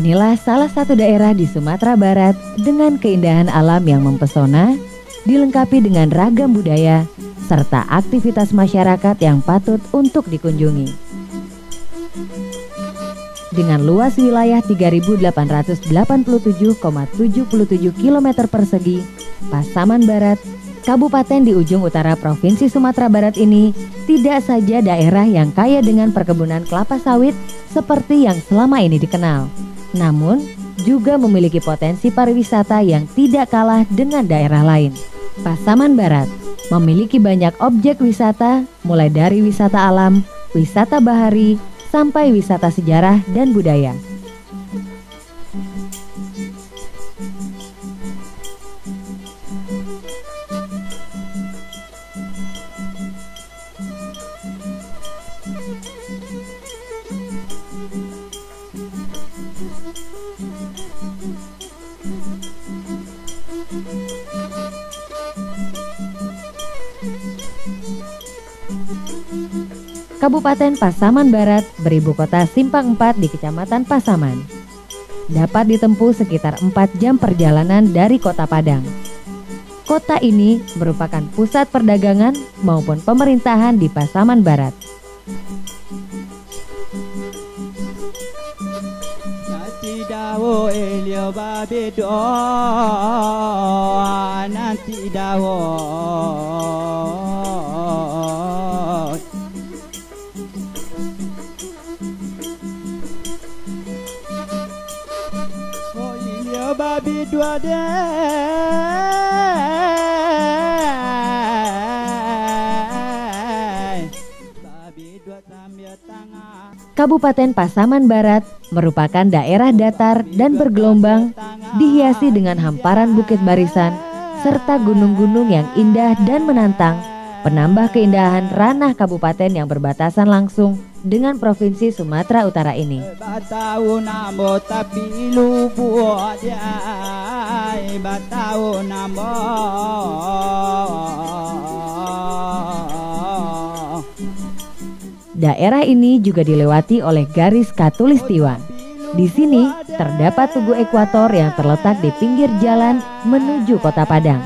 Inilah salah satu daerah di Sumatera Barat dengan keindahan alam yang mempesona, dilengkapi dengan ragam budaya, serta aktivitas masyarakat yang patut untuk dikunjungi. Dengan luas wilayah 3.887,77 km persegi, Pasaman Barat, Kabupaten di ujung utara Provinsi Sumatera Barat ini tidak saja daerah yang kaya dengan perkebunan kelapa sawit seperti yang selama ini dikenal, namun juga memiliki potensi pariwisata yang tidak kalah dengan daerah lain. Pasaman Barat memiliki banyak objek wisata mulai dari wisata alam, wisata bahari, sampai wisata sejarah dan budaya. Kabupaten Pasaman Barat beribu kota Simpang 4 di Kecamatan Pasaman. Dapat ditempuh sekitar 4 jam perjalanan dari kota Padang. Kota ini merupakan pusat perdagangan maupun pemerintahan di Pasaman Barat. ọba bẹ dọ ananti da wọ. ọba bi dọ. Kabupaten Pasaman Barat merupakan daerah datar dan bergelombang dihiasi dengan hamparan bukit barisan serta gunung-gunung yang indah dan menantang penambah keindahan ranah kabupaten yang berbatasan langsung dengan Provinsi Sumatera Utara ini. Daerah ini juga dilewati oleh garis Katulistiwa. Di sini terdapat Tugu Ekuator yang terletak di pinggir jalan menuju Kota Padang.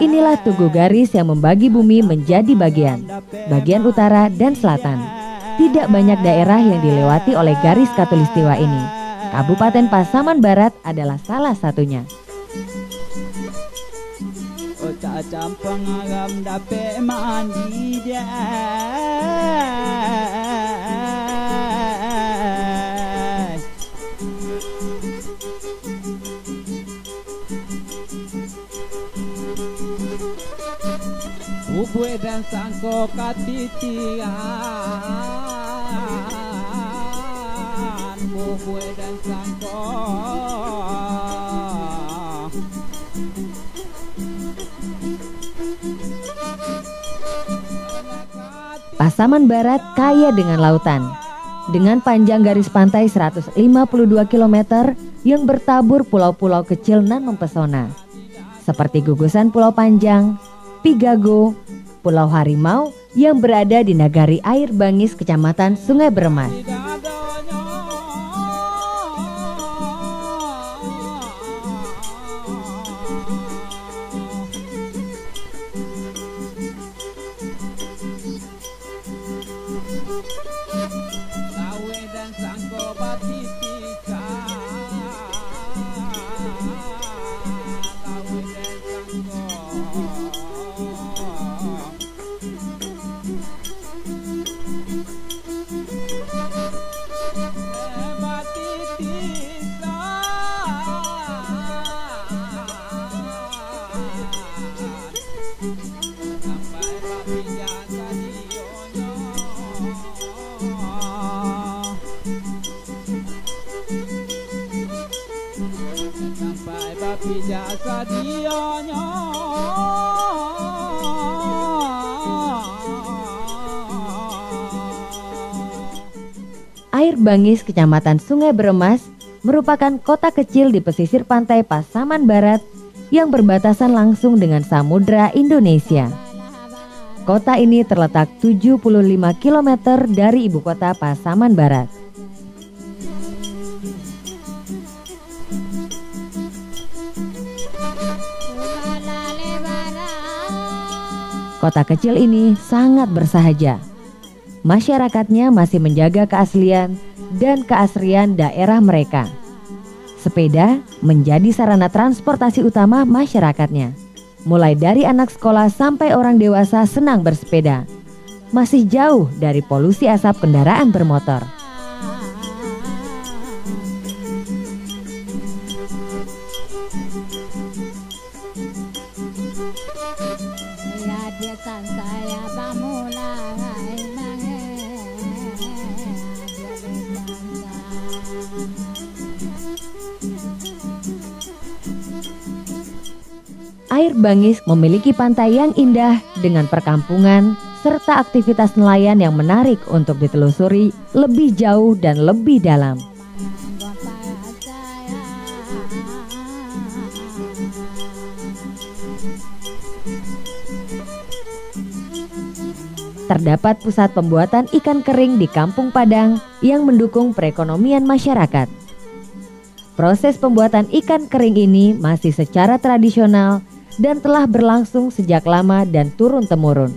Inilah Tugu Garis yang membagi bumi menjadi bagian, bagian utara dan selatan. Tidak banyak daerah yang dilewati oleh garis katulistiwa ini. Kabupaten Pasaman Barat adalah salah satunya. Ubue dan sangko katitian. Ubue dan sangko. Pasaman Barat kaya dengan lautan. Dengan panjang garis pantai 152 km yang bertabur pulau-pulau kecil nan mempesona seperti gugusan Pulau Panjang, Pigago, Pulau Harimau yang berada di Nagari Air Bangis, Kecamatan Sungai Beremas. Air Bangis, Kecamatan Sungai Beremas, merupakan kota kecil di pesisir pantai Pasaman Barat yang berbatasan langsung dengan Samudra Indonesia. Kota ini terletak 75 km dari ibu kota Pasaman Barat. Kota kecil ini sangat bersahaja. Masyarakatnya masih menjaga keaslian dan keasrian daerah mereka. Sepeda menjadi sarana transportasi utama masyarakatnya. Mulai dari anak sekolah sampai orang dewasa senang bersepeda. Masih jauh dari polusi asap kendaraan bermotor. Air Bangis memiliki pantai yang indah dengan perkampungan serta aktivitas nelayan yang menarik untuk ditelusuri lebih jauh dan lebih dalam. Terdapat pusat pembuatan ikan kering di Kampung Padang yang mendukung perekonomian masyarakat. Proses pembuatan ikan kering ini masih secara tradisional dan telah berlangsung sejak lama dan turun-temurun.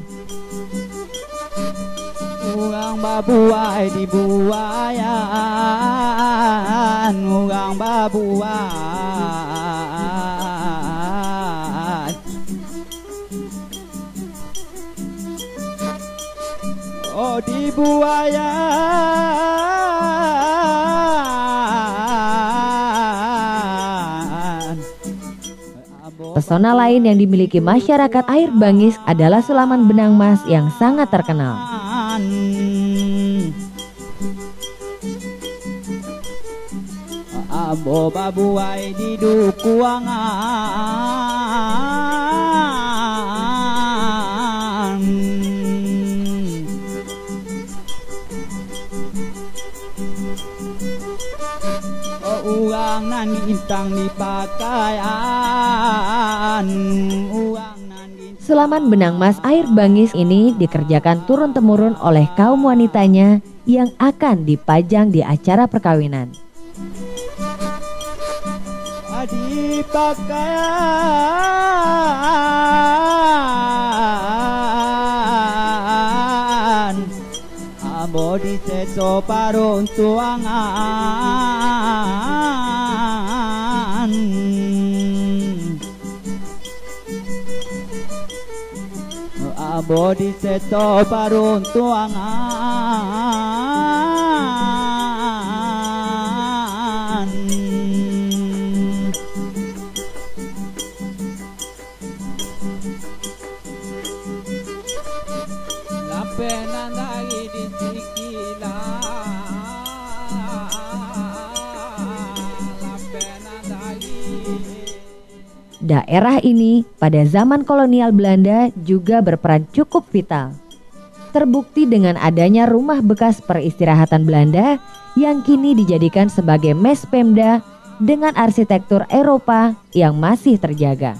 Ugang babuai di buayan, ugang babuai. Oh di buayan. Pesona lain yang dimiliki masyarakat air Bangis adalah sulaman benang mas yang sangat terkenal. Abo babuai di dukuangan nan intang di pakaian Uang nan gintang Sulaman benang mas air Bangis ini dikerjakan turun-temurun oleh kaum wanitanya yang akan dipajang di acara perkawinan. di pakaian Amo di seso paruntuangan Amo di seso paruntuangan Daerah ini pada zaman kolonial Belanda juga berperan cukup vital. Terbukti dengan adanya rumah bekas peristirahatan Belanda yang kini dijadikan sebagai mes Pemda dengan arsitektur Eropa yang masih terjaga.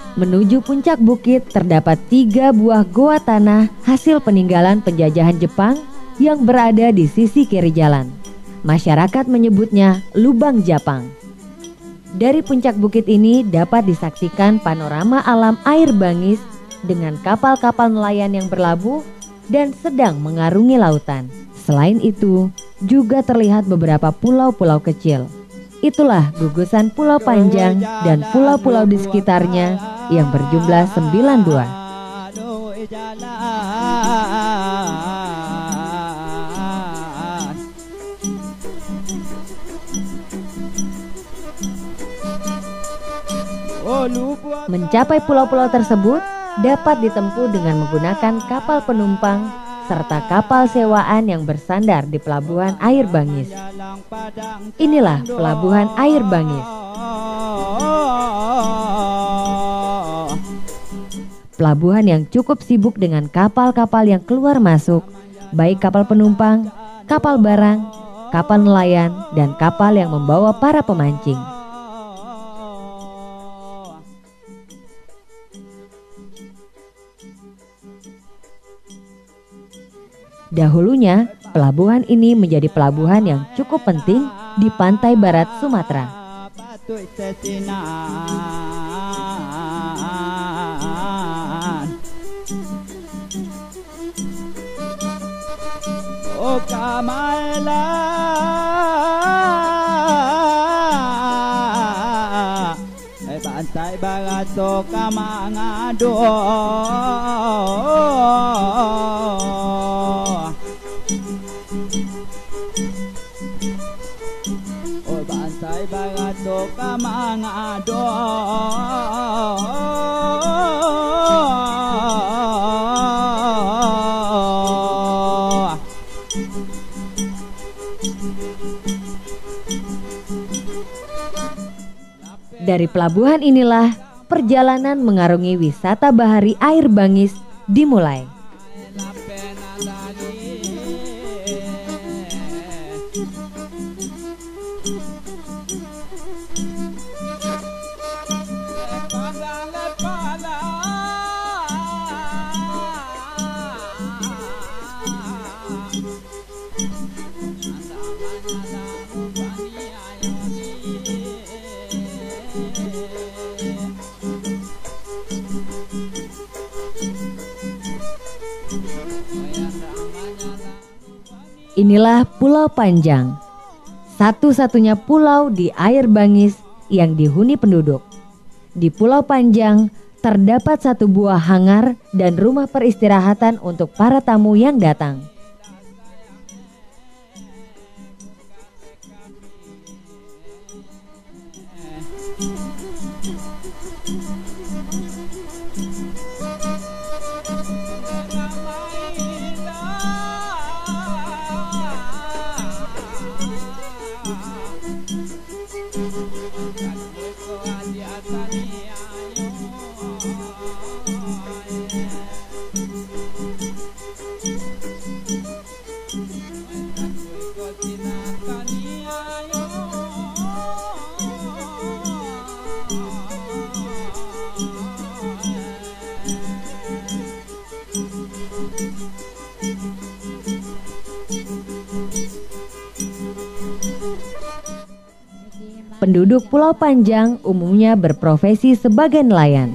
Menuju puncak bukit terdapat tiga buah goa tanah hasil peninggalan penjajahan Jepang yang berada di sisi kiri jalan. Masyarakat menyebutnya Lubang Japang. Dari puncak bukit ini dapat disaksikan panorama alam air Bangis dengan kapal-kapal nelayan yang berlabuh dan sedang mengarungi lautan. Selain itu, juga terlihat beberapa pulau-pulau kecil. Itulah gugusan Pulau Panjang dan pulau-pulau di sekitarnya yang berjumlah 92. Aduh, jalan Oh, lupa Mencapai pulau-pulau tersebut dapat ditempuh dengan menggunakan kapal penumpang serta kapal sewaan yang bersandar di pelabuhan Air Bangis. Inilah pelabuhan Air Bangis. Pelabuhan yang cukup sibuk dengan kapal-kapal yang keluar masuk, baik kapal penumpang, kapal barang, kapal nelayan, dan kapal yang membawa para pemancing. Dahulunya, pelabuhan ini menjadi pelabuhan yang cukup penting di pantai barat Sumatera. ô cả mai la Bantai bagaso kamanga do Oh bantai bagaso kamanga do Dari pelabuhan inilah perjalanan mengarungi wisata bahari air bangis dimulai. Inilah Pulau Panjang, satu-satunya pulau di air bangis yang dihuni penduduk. Di Pulau Panjang terdapat satu buah hangar dan rumah peristirahatan untuk para tamu yang datang. Penduduk Pulau Panjang umumnya berprofesi sebagai nelayan.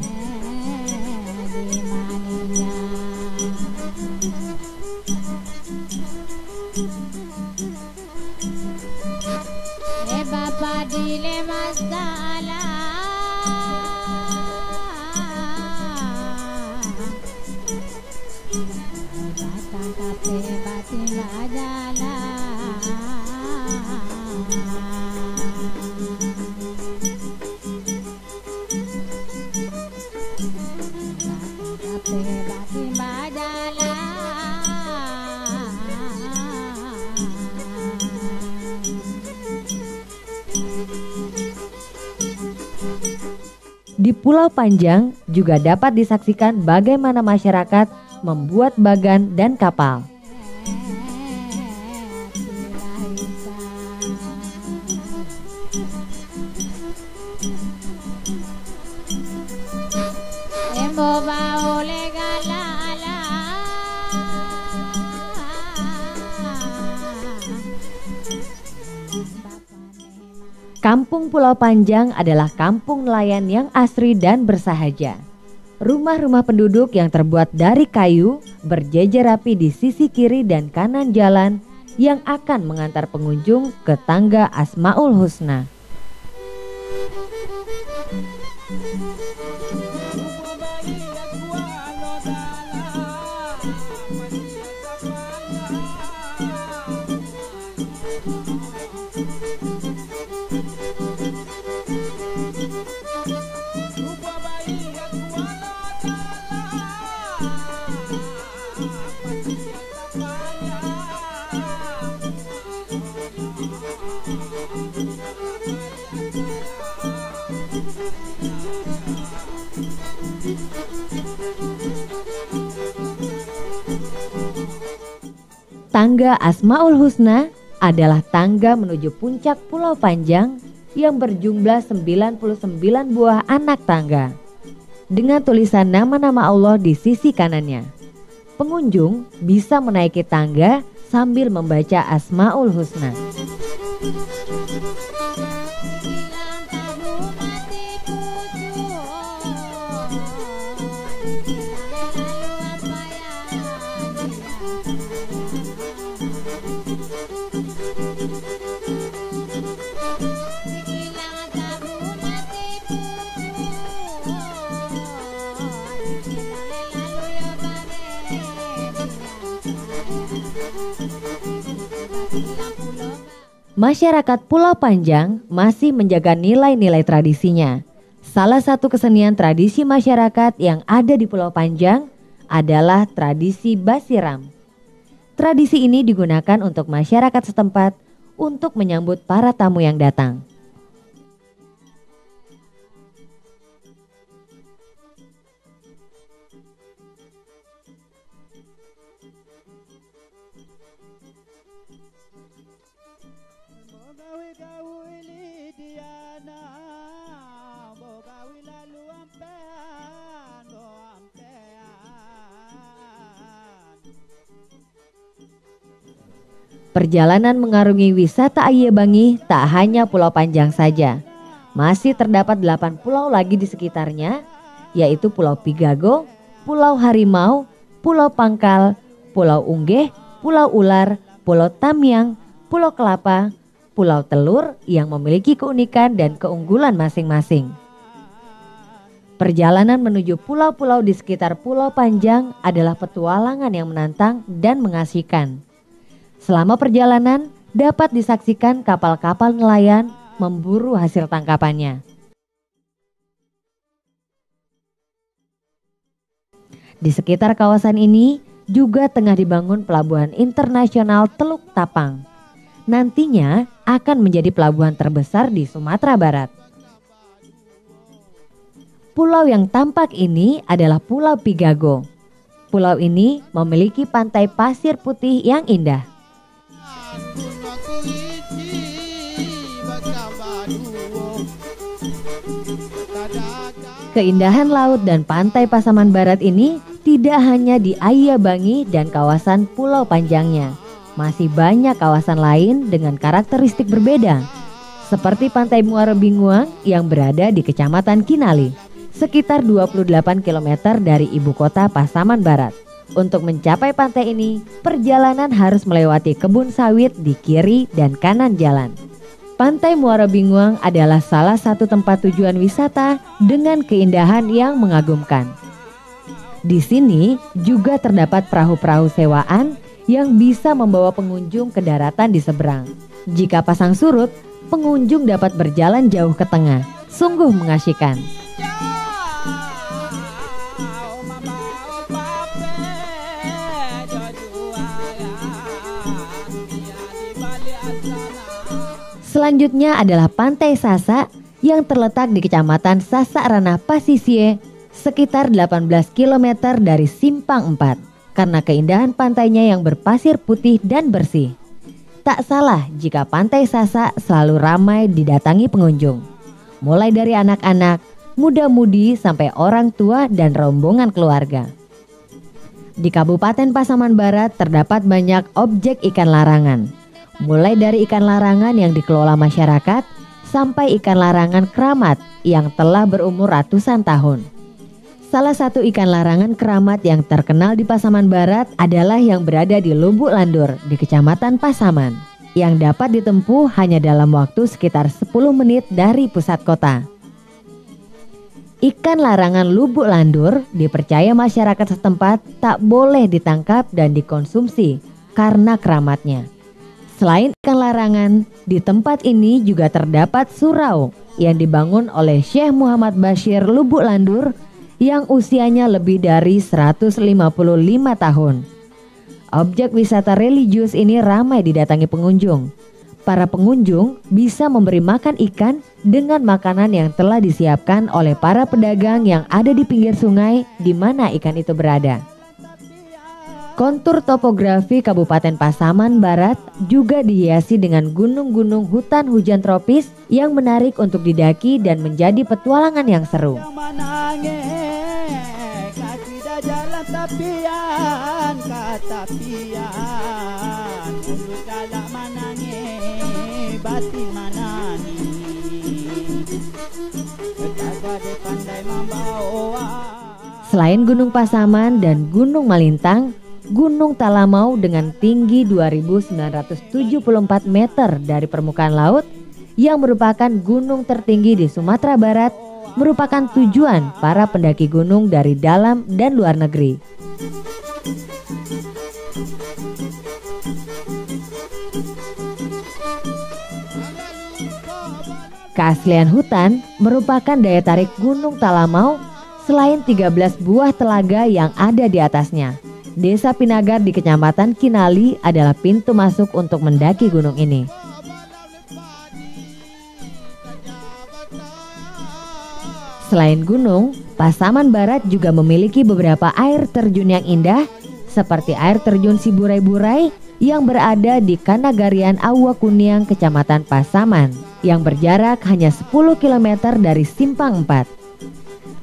Pulau Panjang juga dapat disaksikan bagaimana masyarakat membuat bagan dan kapal. Kampung Pulau Panjang adalah kampung nelayan yang asri dan bersahaja. Rumah-rumah penduduk yang terbuat dari kayu berjejer rapi di sisi kiri dan kanan jalan yang akan mengantar pengunjung ke tangga Asmaul Husna. Tangga Asmaul Husna adalah tangga menuju puncak Pulau Panjang yang berjumlah 99 buah anak tangga. Dengan tulisan nama-nama Allah di sisi kanannya. Pengunjung bisa menaiki tangga sambil membaca Asmaul Husna. Masyarakat Pulau Panjang masih menjaga nilai-nilai tradisinya. Salah satu kesenian tradisi masyarakat yang ada di Pulau Panjang adalah tradisi basiram. Tradisi ini digunakan untuk masyarakat setempat untuk menyambut para tamu yang datang. Perjalanan mengarungi wisata Ayebangi tak hanya Pulau Panjang saja. Masih terdapat 8 pulau lagi di sekitarnya, yaitu Pulau Pigago, Pulau Harimau, Pulau Pangkal, Pulau Unggeh, Pulau Ular, Pulau Tamiang, Pulau Kelapa, Pulau Telur yang memiliki keunikan dan keunggulan masing-masing. Perjalanan menuju pulau-pulau di sekitar Pulau Panjang adalah petualangan yang menantang dan mengasihkan. Selama perjalanan dapat disaksikan kapal-kapal nelayan memburu hasil tangkapannya. Di sekitar kawasan ini juga tengah dibangun pelabuhan internasional Teluk Tapang. Nantinya akan menjadi pelabuhan terbesar di Sumatera Barat. Pulau yang tampak ini adalah Pulau Pigago. Pulau ini memiliki pantai pasir putih yang indah. Keindahan laut dan pantai Pasaman Barat ini tidak hanya di Ayabangi dan kawasan Pulau Panjangnya. Masih banyak kawasan lain dengan karakteristik berbeda. Seperti Pantai Muara Binguang yang berada di Kecamatan Kinali, sekitar 28 km dari ibu kota Pasaman Barat. Untuk mencapai pantai ini, perjalanan harus melewati kebun sawit di kiri dan kanan jalan. Pantai Muara Binguang adalah salah satu tempat tujuan wisata dengan keindahan yang mengagumkan. Di sini juga terdapat perahu-perahu sewaan yang bisa membawa pengunjung ke daratan di seberang. Jika pasang surut, pengunjung dapat berjalan jauh ke tengah. Sungguh mengasyikan. Selanjutnya adalah Pantai Sasa yang terletak di Kecamatan Sasak Ranah Pasisie sekitar 18 km dari Simpang 4 karena keindahan pantainya yang berpasir putih dan bersih. Tak salah jika Pantai Sasa selalu ramai didatangi pengunjung. Mulai dari anak-anak, muda-mudi sampai orang tua dan rombongan keluarga. Di Kabupaten Pasaman Barat terdapat banyak objek ikan larangan. Mulai dari ikan larangan yang dikelola masyarakat sampai ikan larangan keramat yang telah berumur ratusan tahun. Salah satu ikan larangan keramat yang terkenal di Pasaman Barat adalah yang berada di Lubuk Landur di Kecamatan Pasaman yang dapat ditempuh hanya dalam waktu sekitar 10 menit dari pusat kota. Ikan larangan lubuk landur dipercaya masyarakat setempat tak boleh ditangkap dan dikonsumsi karena keramatnya. Selain ikan larangan, di tempat ini juga terdapat surau yang dibangun oleh Syekh Muhammad Bashir Lubuk Landur yang usianya lebih dari 155 tahun. Objek wisata religius ini ramai didatangi pengunjung. Para pengunjung bisa memberi makan ikan dengan makanan yang telah disiapkan oleh para pedagang yang ada di pinggir sungai di mana ikan itu berada. Kontur topografi Kabupaten Pasaman Barat juga dihiasi dengan gunung-gunung hutan hujan tropis yang menarik untuk didaki dan menjadi petualangan yang seru. Selain Gunung Pasaman dan Gunung Malintang, Gunung Talamau dengan tinggi 2974 meter dari permukaan laut yang merupakan gunung tertinggi di Sumatera Barat merupakan tujuan para pendaki gunung dari dalam dan luar negeri. Keaslian hutan merupakan daya tarik Gunung Talamau selain 13 buah telaga yang ada di atasnya. Desa Pinagar di Kecamatan Kinali adalah pintu masuk untuk mendaki gunung ini. Selain gunung, Pasaman Barat juga memiliki beberapa air terjun yang indah seperti air terjun Siburai-Burai yang berada di Kanagarian Awa Kuniang, Kecamatan Pasaman yang berjarak hanya 10 km dari Simpang 4.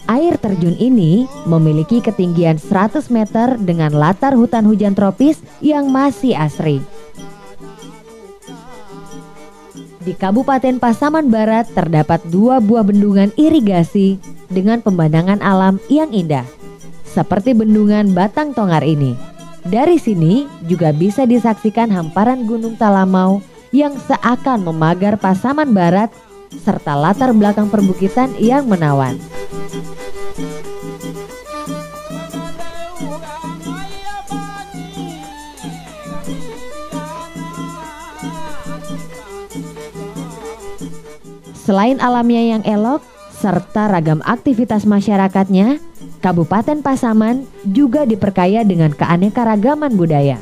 Air terjun ini memiliki ketinggian 100 meter dengan latar hutan hujan tropis yang masih asri. Di Kabupaten Pasaman Barat terdapat dua buah bendungan irigasi dengan pemandangan alam yang indah, seperti bendungan Batang Tongar ini. Dari sini juga bisa disaksikan hamparan Gunung Talamau yang seakan memagar Pasaman Barat serta latar belakang perbukitan yang menawan. Selain alamnya yang elok serta ragam aktivitas masyarakatnya, Kabupaten Pasaman juga diperkaya dengan keanekaragaman budaya.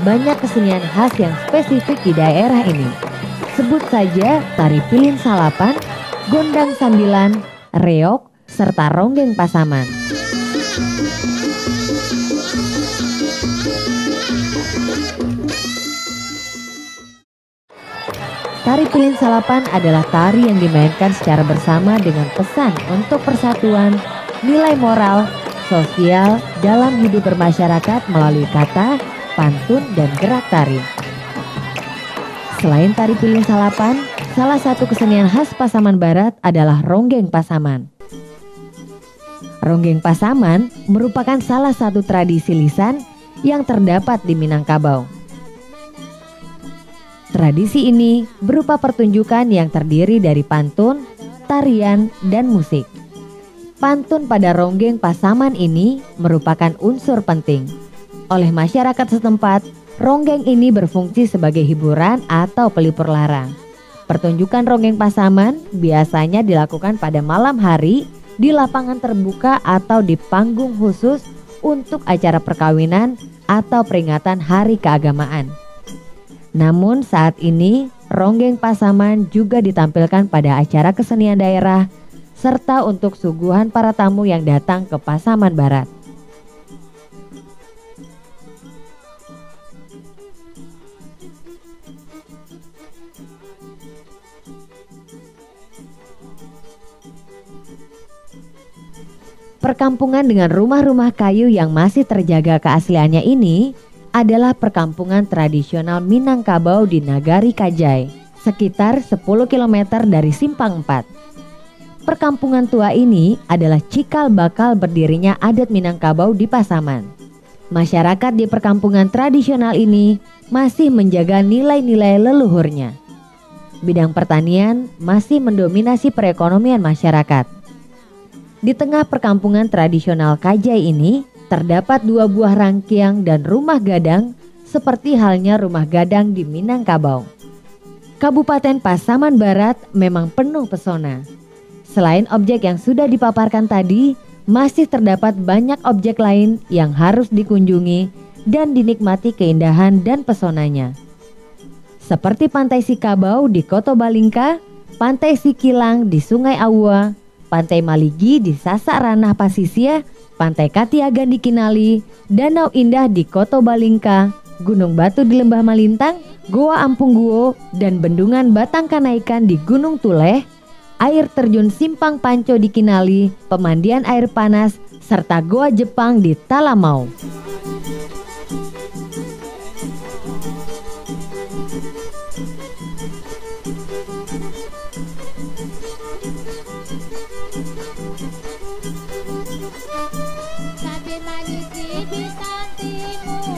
Banyak kesenian khas yang spesifik di daerah ini. Sebut saja tari pilin salapan, gondang sambilan, reok, serta ronggeng Pasaman. Tari pilin salapan adalah tari yang dimainkan secara bersama dengan pesan untuk persatuan, nilai moral, sosial dalam hidup bermasyarakat melalui kata, pantun, dan gerak tari. Selain tari pilin salapan, salah satu kesenian khas Pasaman Barat adalah ronggeng Pasaman. Ronggeng Pasaman merupakan salah satu tradisi lisan yang terdapat di Minangkabau. Tradisi ini berupa pertunjukan yang terdiri dari pantun, tarian, dan musik. Pantun pada ronggeng Pasaman ini merupakan unsur penting. Oleh masyarakat setempat, ronggeng ini berfungsi sebagai hiburan atau pelipur lara. Pertunjukan ronggeng Pasaman biasanya dilakukan pada malam hari di lapangan terbuka atau di panggung khusus untuk acara perkawinan atau peringatan hari keagamaan. Namun saat ini ronggeng Pasaman juga ditampilkan pada acara kesenian daerah serta untuk suguhan para tamu yang datang ke Pasaman Barat. Perkampungan dengan rumah-rumah kayu yang masih terjaga keasliannya ini adalah perkampungan tradisional Minangkabau di Nagari Kajai, sekitar 10 km dari Simpang 4. Perkampungan tua ini adalah cikal bakal berdirinya adat Minangkabau di Pasaman. Masyarakat di perkampungan tradisional ini masih menjaga nilai-nilai leluhurnya. Bidang pertanian masih mendominasi perekonomian masyarakat. Di tengah perkampungan tradisional Kajai ini, terdapat dua buah rangkiang dan rumah gadang seperti halnya rumah gadang di Minangkabau. Kabupaten Pasaman Barat memang penuh pesona. Selain objek yang sudah dipaparkan tadi, masih terdapat banyak objek lain yang harus dikunjungi dan dinikmati keindahan dan pesonanya. Seperti Pantai Sikabau di Koto Balingka, Pantai Sikilang di Sungai Awa, Pantai Maligi di Sasak Ranah Pasisia, Pantai Katiagan di Kinali, Danau Indah di Koto Balingka, Gunung Batu di Lembah Malintang, Goa Ampung Guo, dan Bendungan Batang Kanaikan di Gunung Tuleh, air terjun Simpang Panco di Kinali, pemandian air panas, serta Goa Jepang di Talamau.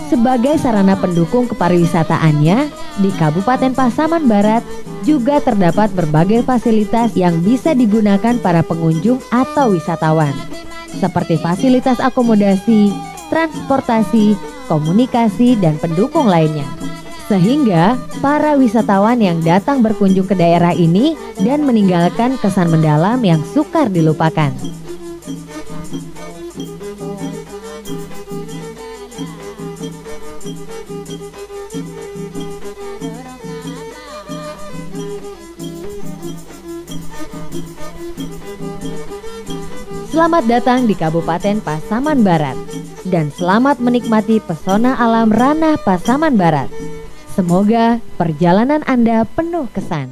Sebagai sarana pendukung kepariwisataannya, di Kabupaten Pasaman Barat juga terdapat berbagai fasilitas yang bisa digunakan para pengunjung atau wisatawan, seperti fasilitas akomodasi, transportasi, komunikasi, dan pendukung lainnya. Sehingga para wisatawan yang datang berkunjung ke daerah ini dan meninggalkan kesan mendalam yang sukar dilupakan. Selamat datang di Kabupaten Pasaman Barat dan selamat menikmati pesona alam ranah Pasaman Barat. Semoga perjalanan Anda penuh kesan.